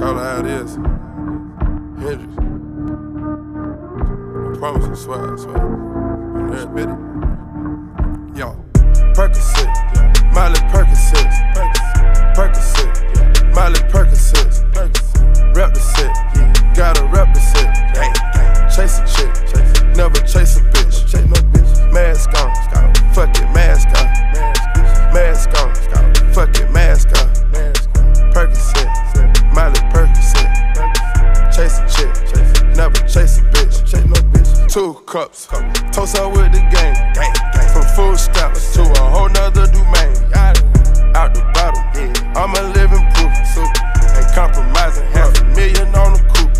Call it how it is. Hendrix. I promise you, swear, I swear. On every bit. Yo, Percocet, Miley Percocet, Two cups, toast up with the game. From food stamps to a whole nother domain. Out the bottom, I'm a living proof. Ain't compromising, half a million on the coupe.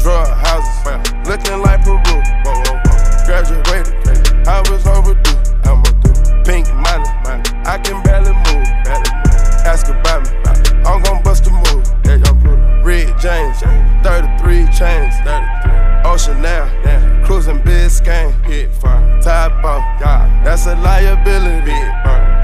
Drug houses, looking like Peru. Graduated, I was overdue. I'm a pink money, I can barely move. Ask about me, I'm gon' bust a move. Red James, 33 chains, Ocean now, cruising Biscayne, hit fire. Top off, that's a liability.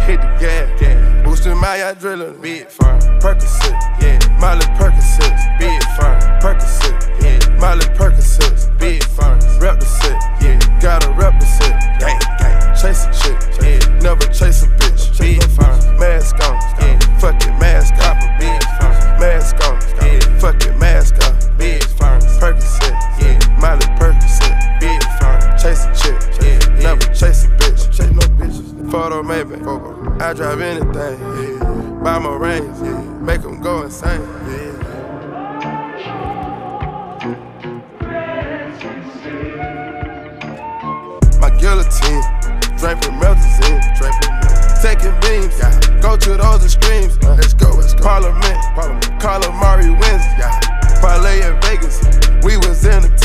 Hit the gas, yeah. boosting my adrenaline. Big firm, Percocet, yeah, Miley Percocet, big firm, Percocet, yeah, Miley Percocet, big firm, rep the yeah, gotta rep the set, gang, gang, chase a yeah, never chase a bitch, photo mapping. I drive anything. Buy my range. Make them go insane. My guillotine. Drink from Melazine. Taking beams. Go to those extremes. Uh. Let's go. Let's go. Parliament. Parliament. Carla Murray wins. Parlay in Vegas. We was in the